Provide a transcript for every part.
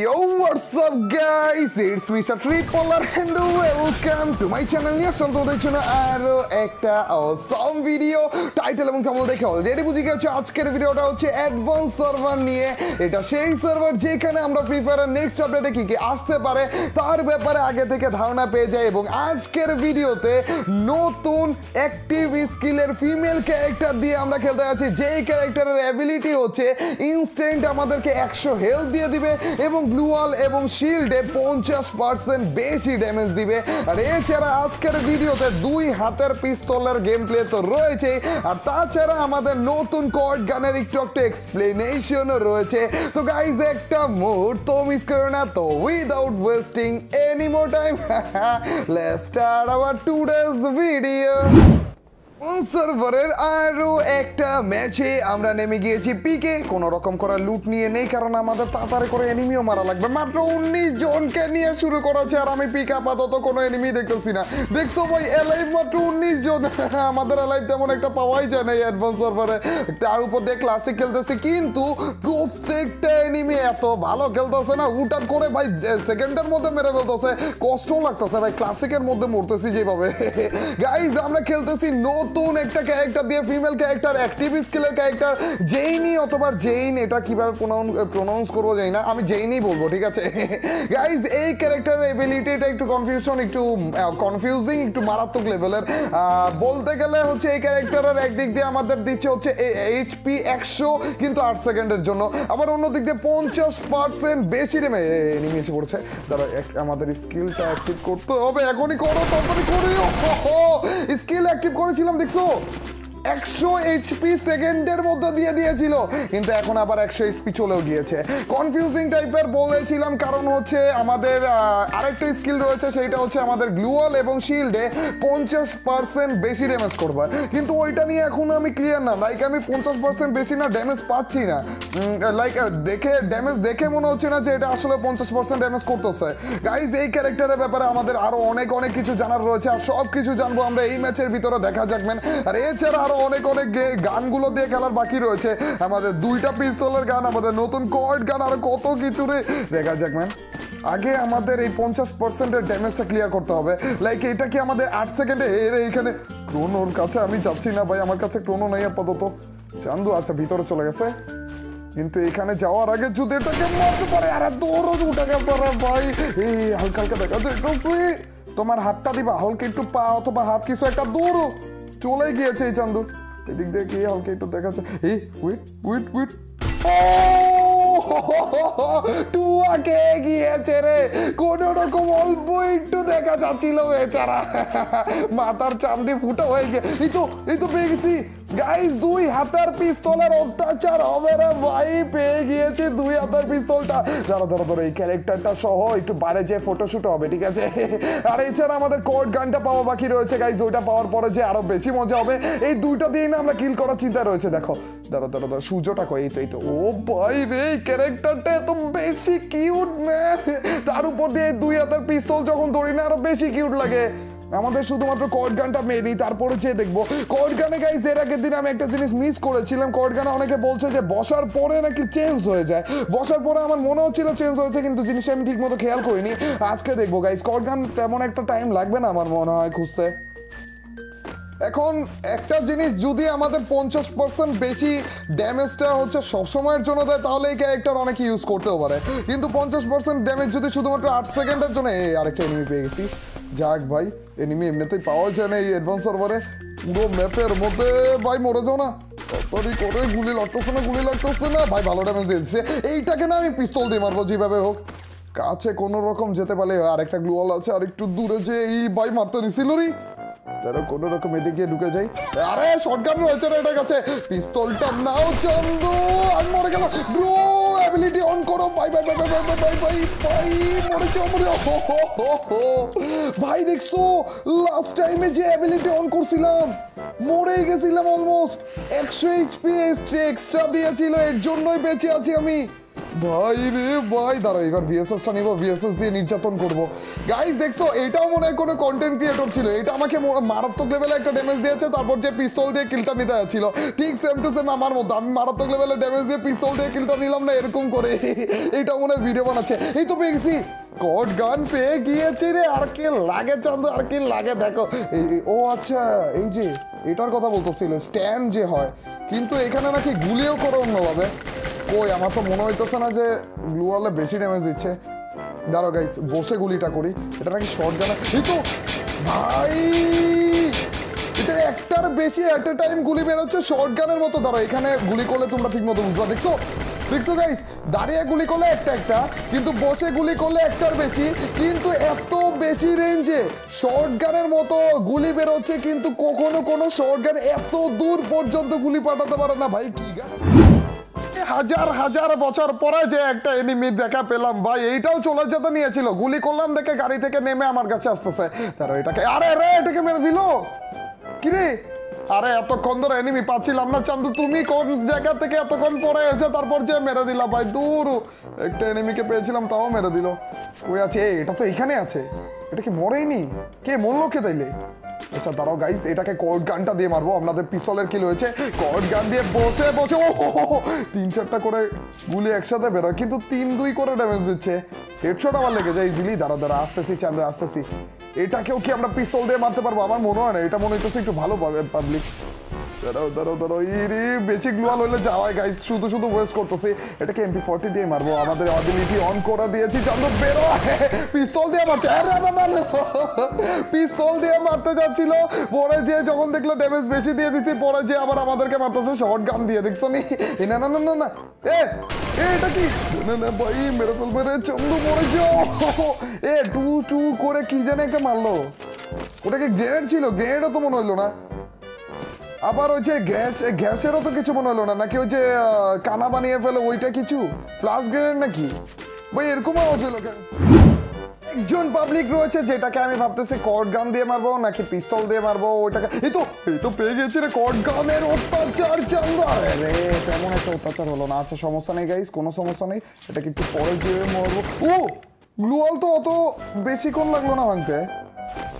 Yo, what's up, guys? It's Mr. Free Polar and welcome to my channel নিয়ে আসলাম তোমাদের জন্য আরও একটা অসম ভিডিও টাইটেল এবং থাম্বনেল দেখে অলরেডি বুঝে গেছো, আজকের ভিডিওটা হচ্ছে অ্যাডভান্স সার্ভার নিয়ে এটা সেই সার্ভার যেখানে আমরা ফ্রি ফায়ারের নেক্সট আপডেটে কি কি আসতে পারে, তার ব্যাপারে আগে থেকে ধারণা পেয়ে যাই এবং আজকের ভিডিওতে নতুন অ্যাক্টিভ স্কিলের ফিমেল ক্যারেক্টার দিয়ে আমরা খেলতে যাচ্ছি যেই ক্যারেক্টারের অ্যাবিলিটি হচ্ছে ইনস্ট্যান্ট আমাদেরকে একশো হেলথ দিয়ে দিবে এবং গ্লুয়াল এবং শিল্ডে পঞ্চাশ পার্সেন্ট বেশি ড্যামেজ দিবে। আর এছাড়া আজকের ভিডিওতে দুই হাতের পিস্তলের গেম প্লে তো রয়েছে আর তাছাড়া আমাদের নতুন কর্ড গানের একটু একটা এক্সপ্লেনেশনও রয়েছে। তো গাইজ একটা মুহূর্ত মিস করো না তো without wasting any more time let's start our today's video সার্ভারের আরও একটা ম্যাচে আমরা নেমে গিয়েছি পিকে কোন রকম করা লুট নিয়ে নেই, কারণ আমাদের তাড়াতাড়ি করে এনিমিও মারা লাগবে। মাত্র উনিশ জনকে নিয়ে শুরু করেছে আর আমি পিক আপাতত কোনো এনিমি দেখতেছি না। দেখছ ভাই এলাইভ মাত্র উনিশ জন। আমাদের এলাইভ তেমন একটা পাওয়াই যায় না এই অ্যাডভান্স সার্ভারে তার উপর দিয়ে ক্লাসিক খেলতেছে, কিন্তু প্রত্যেকটা এনিমি এত ভালো খেলতেছে না উটার করে ভাই সেকেন্ডের মধ্যে মেরে ফেলতেছে। কষ্টও লাগতেছে ভাই ক্লাসিকের মধ্যে মরতেছি যেভাবে। গাইজ আমরা খেলতেছি নতুন একটা ক্যারেক্টার দিয়ে ফিমেল ক্যারেক্টার অ্যাক্টিভ স্কিলের ক্যারেক্টার জেইনি অথবা জেইন এটা কীভাবে প্রোনাউন্স করব যাই না, আমি জেইনি বলব, ঠিক আছে? গাইজ এই ক্যারেক্টারের এবিলিটি এটা একটু কনফিউশন একটু কনফিউজিং একটু মারাত্মক লেভেলের বলতে গেলে হচ্ছে এই ক্যারেক্টারের একদিক দিয়ে আমাদের দিচ্ছে হচ্ছে এইচপি একশো, কিন্তু আট সেকেন্ডের জন্য। আবার অন্য দিক দিয়ে পঞ্চাশ পার্সেন্ট বেশি নেমে এনিমি এসে পড়ছে। দাঁড়া আমাদের স্কিলটা অ্যাক্টিভ করতে হবে, এখনই করো তাড়াতাড়ি করি স্কিল অ্যাক্টিভ করেছিলাম そでそ একশো এইচপি সেকেন্ডের মধ্যে দিয়ে দিয়েছিল, কিন্তু এখন আবার একশো এইচপি চলেও গিয়েছে। কনফিউজিং টাইপের বলেছিলাম, কারণ হচ্ছে আমাদের আরেকটা স্কিল রয়েছে, সেইটা হচ্ছে আমাদের গ্লুয়াল এবং শিল্ডে পঞ্চাশ পার্সেন্ট বেশি ড্যামেজ করবে। কিন্তু ওইটা নিয়ে এখন আমি ক্লিয়ার না লাইক আমি পঞ্চাশ পার্সেন্ট বেশি না ড্যামেজ পাচ্ছি না। লাইক দেখে ড্যামেজ দেখে মনে হচ্ছে না যে এটা আসলে পঞ্চাশ পার্সেন্ট ড্যামেজ করতেছে। গাইজ এই ক্যারেক্টারের ব্যাপারে আমাদের আরও অনেক অনেক কিছু জানার রয়েছে, আর সব কিছু জানব আমরা এই ম্যাচের ভিতরে, দেখা যাক ম্যান আর এছাড়া আরও অনেক অনেক গানগুলো দিয়ে খেলার বাকি রয়েছে। আমাদের দুইটা পিস্তলের গান, আমাদের নতুন কয়েড গান, আর কত কিছু রে। দেখা যাক ম্যান আগে আমাদের এই পঞ্চাশ পার্সেন্টের ড্যামেজটা ক্লিয়ার করতে হবে। লাইক এটা কি আমাদের আট সেকেন্ডে এর এইখানে ক্রোনোর কাছে আমি যাচ্ছি না ভাই, আমার কাছে ক্রোনো নেই আপাতত। চান্দু আচ্ছা ভিতরে চলে গেছে। কিন্তু এখানে যাওয়ার আগে যদি এটাকে মারতে পারে। আরে দৌড়ো উঠে গেছে রে ভাই। এই, হালকা হালকা দেখা যাইতেছে। তোমার হাতটা দিবা, হালকা একটু পা অথবা হাত কিছু একটা দৌড়ো। চলে গিয়েছে এই চান্দু এদিক দিয়ে হালকা একটু দেখাচ্ছে। এই উইট উইট উইট টুয়া গিয়েছে রে? কোন রকম অল্প একটু দেখা যাচ্ছিল বেচারা। মাথার চান্দি ফুটো হয়ে গিয়ে এই তো এই তো পেয়ে গেছি। গাইস দুই হাতার পিস্তলের অত্যাচার হবে রে ভাই, পেয়ে গিয়েছি দুই হাতার পিস্তলটা। ধরো ধরো ধরো এই ক্যারেক্টারটা সহ একটু বাইরে যে ফটোশুট হবে, ঠিক আছে? আর এছাড়া আমাদের কোর্ট গানটা পাওয়া বাকি রয়েছে গাইস ওইটা পাওয়ার পরে যে আরও বেশি মজা হবে। এই দুইটা দিয়ে না আমরা কিল করার চিন্তা রয়েছে, দেখো। দাঁড়া দাঁড়া দাঁড়া সূর্যটা কই? এই তো এই তো। ও ভাই রে ক্যারেক্টারটা এত বেশি কিউট ম্যান তার উপর দিয়ে দুই হাতের পিস্তল যখন ধরি না, আরও বেশি কিউট লাগে। আমাদের শুধুমাত্র কর্ড গানটা মেনি তারপরে যে দেখব। কর্ড গানে গাইজ এর আগের দিন আমি একটা জিনিস মিস করেছিলাম। কর্ড গানে অনেকে বলছে যে বসার পরে নাকি চেঞ্জ হয়ে যায়। বসার পরে আমার মনে হচ্ছিল চেঞ্জ হয়েছে, কিন্তু জিনিসটা আমি ঠিক মতো খেয়াল করিনি। আজকে দেখব গাইজ কর্ড গান তেমন একটা টাইম লাগবে না আমার মনে হয় খুঁজতে। এখন একটা জিনিস যদি আমাদের পঞ্চাশ পার্সেন্ট বেশি ড্যামেজটা হচ্ছে সবসময়ের জন্য দেয়, তাহলে এই ক্যারেক্টার অনেকে ইউজ করতেও পারে। কিন্তু পঞ্চাশ পার্সেন্ট ড্যামেজ যদি শুধুমাত্র আট সেকেন্ডের জন্য, এই আরেকটা এনিমি পেয়ে গেছি। যাক ভাই এনিমি এমনিতেই পাওয়া যায় না এই অ্যাডভান্স সার্ভারে পুরো ম্যাপের মধ্যে, ভাই মরে যাও না। তাড়াতাড়ি করে গুলি লাগতেছে না, গুলি লাগতেছে না। ভাই ভালো ড্যামেজ দিয়েছে এইটাকে না আমি পিস্তল দিয়ে মারবো যেভাবে হোক। কাছে কোনো রকম যেতে পারলে আরেকটা গ্লুয়াল আছে, আর একটু দূরে যে এই ভাই মারতে দিছিল রে তারা কোনো রকম এদিকে ঢুকে যাই আরে শটগান রয়েছে না এটার কাছে। পিস্তলটা নাও, চন্দু। আমি মরে গেল। ব্রো অ্যাবিলিটি অন করো bye bye bye bye bye bye bye bye মরেছে মরে হো হো হো হো। ভাই, দেখছ? লাস্ট টাইমে যে অ্যাবিলিটি অন করছিলাম মরে গেছিলাম অলমোস্ট একশো এইচপি এক্সট্রা দিয়েছিল, এর জন্যই বেঁচে আছি আমি। ভাই রে ভাই দাঁড়া এবার ভিএসএসটা নিবো ভিএসএস দিয়ে নির্যাতন করব। গাইস দেখছ, এটাও মনে হয় কোনো কন্টেন্ট ক্রিয়েটর ছিল। এটা আমাকে মারাত্মক লেভেলে একটা ড্যামেজ দিয়েছে, তারপর যে পিস্তল দিয়ে কিলটা নিতে ছিল ঠিক সেম টু সেম আমার মতো, আমি মারাত্মক লেভেলে ড্যামেজ দিয়ে পিস্তল দিয়ে কিলটা নিলাম না, এরকম করে। এটাও মনে হয় ভিডিও বানাচ্ছে। এই তো পেয়ে গেছি কট গান পেয়ে গিয়েছে রে, আর কে লাগে চান্দু আর কি লাগে, দেখো। ও আচ্ছা এই যে, এটার কথা বলতেছিল স্ট্যান্ড যে হয়। কিন্তু এখানে নাকি গুলিও করে অন্যভাবে কই আমার তো মনে হইতেছে না যে গ্লুয়ালে বেশি ড্যামেজ দিচ্ছে। দাঁড়ো গাইস বসে গুলিটা করি। এটা নাকি শর্ট গান এই তো! ভাই! এটা একটার বেশি এট এ টাইম গুলি বেরোচ্ছে শর্ট গানের মতো। ধরো এখানে গুলি করলে তোমরা ঠিক মতো বুঝবা। দেখছ? দেখছ গাইস দাঁড়িয়ে গুলি করলে একটা একটা, কিন্তু বসে গুলি করলে একটার বেশি। কিন্তু এত বেশি রেঞ্জে শর্ট গানের মতো গুলি বেরোচ্ছে, কিন্তু কখনো কোনো শর্ট গান এত দূর পর্যন্ত গুলি পাঠাতে পারে না। ভাই কি গান হাজার হাজার বছর পরে যে একটা এনিমি দেখা পেলাম, ভাই, এইটাও চলে যেতে নিয়েছিল। গুলি করলাম দেখে গাড়ি থেকে নেমে আমার কাছে আসতেছে। তারপর এটাকে আরে রে, এটাকে মেরে দিল! কিরে? আরে, এতক্ষণ ধরে এনিমি পাচ্ছিলাম না, চান্দু, তুমি কোন জায়গা থেকে এতক্ষণ পরে এসে তারপর যে মেরে দিলাম ভাই, দূর। একটা এনিমিকে পেয়েছিলাম, তাও মেরে দিল। ওই আছে? এটা তো এখানে আছে। এটা কি মরেইনি? কে মরলো কে তাইলে? আচ্ছা দাঁড়াও এটাকে কর্ড গানটা দিয়ে মারবো। আপনাদের পিস্তলের হয়েছে। কর্ড গান দিয়ে বসে বসে, ও তিন চারটা করে গুলি একসাথে বেরোয়, কিন্তু তিন, দুই করে ড্যামেজ দিচ্ছে। হেডশট আবার লেগে যায় ইজিলি দাঁড়া দাঁড়া আসতেছি, চান্দু, আসতেছি। এটাকেও কি আমরা পিস্তল দিয়ে মারতে পারব? আমার মনে হয় না। এটা মনে হইতেছে একটু ভালো পাবে পাবলিক দাঁড়াও দাঁড়াও দাঁড়াও, ইরি বেশি গ্লোয়াল হইলে যাওয়ায় গাইস শুধু শুধু ওয়েস্ট করতেছি। এটাকে এমপি ফর্টি দিয়ে মারবো। আমাদের অ্যাবিলিটি অন করে দিয়েছি। চান্দু বেরো পিস্তল দিয়ে মারছে। আরে, না না পিস্তল দিয়ে মারতে যাচ্ছিল। পরে যে যখন দেখল ড্যামেজ বেশি দিয়ে দিছি, পরে যে আবার আমাদেরকে মারতেছে শর্ট গান দিয়ে। দেখছ নি? না না না না না। এ এটা কি? না না, ভাই, মেরে ফেলবে রে, চন্দু মরে যাও। এ, টু টু করে কি জানে একটা মারলো। ওটা কি গ্রেনেড ছিল গ্রেনেডও তো মনে হইল না। আবার ওই যে গ্যাস, গ্যাসেরও তো কিছু মনে হলো না। নাকি ওই যে কানা বানিয়ে ফেলে, ওইটা কিছু? ফ্লাশ গ্রেনেড নাকি? ভাই এরকম হলো কেন একজন পাবলিক রয়েছে যেটাকে আমি ভাবতেছি কর্ড গান দিয়ে মারবো, নাকি পিস্তল দিয়ে মারবো, ওইটাকে। এই তো এই তো পেয়ে গেছি রে কর্ড গানের অত্যাচার চান্দা রে, তেমন একটা অত্যাচার হলো না। আচ্ছা সমস্যা নেই গাইস কোনো সমস্যা নেই। এটাকে একটু পরে যেয়ে মারবো। ও গ্লুয়াল তো অত বেশিক্ষণ লাগল না ভাঙতে।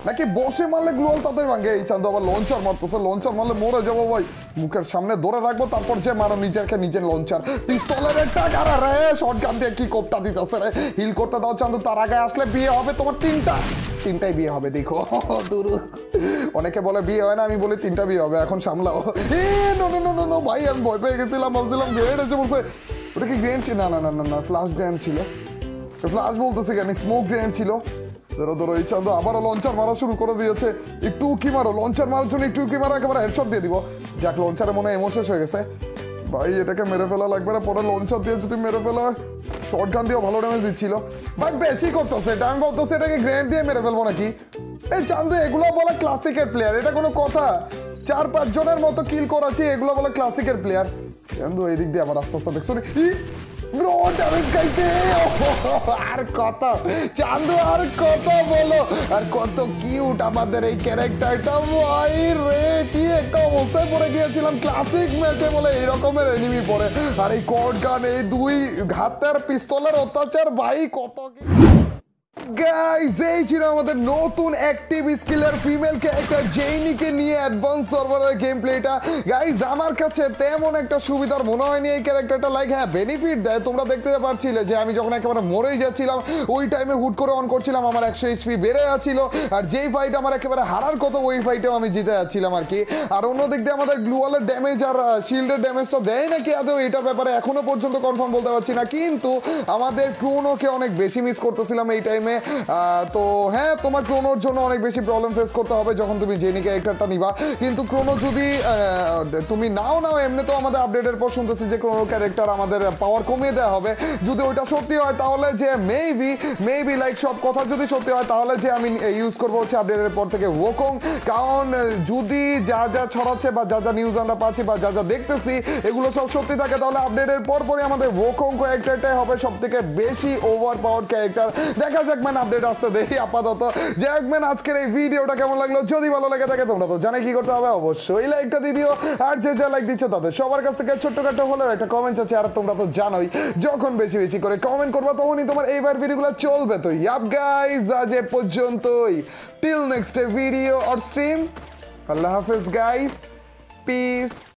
নাকি বসে মারলে গ্লোয়াল তাদের ভাঙে? এই চান্দু আবার লঞ্চার মারতেছে লঞ্চার মারলে মরে যাব ভাই। মুখের সামনে ধরে রাখব, তারপর যে মারো নিজেকে নিজের লঞ্চার পিস্তলের একটা গাড়া রে শর্ট গান দিয়ে কি কোপটা দিতেছে রে? হিল করতে দাও চান্দু, তার আগে আসলে বিয়ে হবে তোমার তিনটা। তিনটাই বিয়ে হবে, দেখো। দুরু। অনেকে বলে বিয়ে হয় না, আমি বলি তিনটা বিয়ে হবে, এখন সামলাও। এ নো নো নো নো ভাই, আমি ভয় পেয়ে গেছিলাম, ভাবছিলাম গ্রেড এসে বলছে ওটা কি গ্রেড ছিল? না না না না না ফ্লাশ গ্রেড ছিল। ফ্লাশ বলতেছে কেন? স্মোক গ্রেনেড ছিল। ধরো ধরো, এই চান্দু আবারও লঞ্চার মারা শুরু করে দিয়েছে। একটু মারো লঞ্চার মারার জন্য একটু একেবারে হেডশট দিয়ে দিব। যাক লঞ্চারে মনে হয় হয়ে গেছে। ভাই, এটাকে মেরে ফেলা লাগবে না, পরে লঞ্চার দিয়ে যদি মেরে ফেলা শর্ট গান দিয়েও ভালো ড্যামেজ দিচ্ছিল। বেশি করতেছে এটা এটাকে দিয়ে মেরে ফেলব নাকি? এই চান্দু এগুলো বলে ক্লাসিকের প্লেয়ার এটা কোনো কথা। চার, পাঁচ জনের মতো কিল করাচ্ছি, এগুলো বলে ক্লাসিকের প্লেয়ার চান্দু এই দিক দিয়ে আবার আস্তে আস্তে দেখছ নি? ই, ব্রো ড্যামেজ খাইছে আর কত বলো। আর কত কিউট আমাদের এই ক্যারেক্টারটা ভাই রে কি একটা অবস্থায় পড়ে গিয়েছিলাম। ক্লাসিক ম্যাচে বলে এই রকমের এনিমি পড়ে। আর এই কট গান এই দুই ঘাতের পিস্তলের অত্যাচার ভাই কত গাইস এই ছিল আমাদের নতুন অ্যাক্টিভ স্কিলের ফিমেল ক্যারেক্টার জেইনিকে নিয়ে অ্যাডভান্স সার্ভারের গেম প্লেটা গাইস আমার কাছে তেমন একটা সুবিধার মনে হয়নি এই ক্যারেক্টারটা লাইক হ্যাঁ বেনিফিট দেয়। তোমরা দেখতে পারছিলে যে আমি যখন একেবারে মরেই যাচ্ছিলাম, ওই টাইমে হুট করে অন করছিলাম, আমার একশো এইচপি বেড়ে যাচ্ছিল, আর যেই ফাইট আমার একেবারে হারার কথা, ওই ফাইটেও আমি জিতে যাচ্ছিলাম আর কি। আর অন্য দিক দিয়ে আমাদের গ্লুয়ালের ড্যামেজ আর শিল্ডের ড্যামেজটা দেয় নাকি আদৌ? এটার ব্যাপারে এখনও পর্যন্ত কনফার্ম বলতে পারছি না। কিন্তু আমাদের ক্রোনোকে অনেক বেশি মিস করতেছিলাম এই টাইমে তো হ্যাঁ তোমার ক্রোনোর জন্য অনেক বেশি প্রবলেম ফেস করতে হবে যখন তুমি জেনি ক্যারেক্টারটা নিবা। কিন্তু ক্রোনো যদি তুমি নাও নাও এমনি তো আমাদের আপডেটের পর শুনতেছি যে ক্রোনো ক্যারেক্টার আমাদের পাওয়ার কমিয়ে দেওয়া হবে। যদি ওইটা সত্যি হয়, তাহলে যে মেবি মেবি লাইক সব কথা যদি সত্যি হয়, তাহলে যে আমি ইউজ করব হচ্ছে আপডেটের পর থেকে ওকং কারণ যদি যা যা ছড়াচ্ছে বা যা যা নিউজ আমরা পাচ্ছি বা যা যা দেখতেছি, এগুলো সব সত্যি থাকে, তাহলে আপডেটের পর পরই আমাদের ওকং ক্যারেক্টারটাই হবে সব থেকে বেশি ওভার পাওয়ার ক্যারেক্টার দেখা যাক জ্যাকম্যান আপডেট আসতে দেই আপাতত। জ্যাকম্যান আজকের এই ভিডিওটা কেমন লাগল? যদি ভালো লাগে থাকে, তোমরা তো জানে কি করতে হবে। অবশ্যই লাইকটা দিয়ে দিও, আর যে যা লাইক দিচ্ছ তাদের সবার কাছ থেকে ছোট্টখাটো হলেও একটা কমেন্ট আছে, আর তোমরা তো জানোই, যখন বেশি বেশি করে কমেন্ট করবা, তখনই তোমার এইবার ভিডিওগুলো চলবে। তো ইয়াপ গাইজ আজ এ পর্যন্তই। Till next video or stream আল্লাহ হাফেজ গাইস পিস